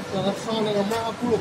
Está dançando, é uma boa,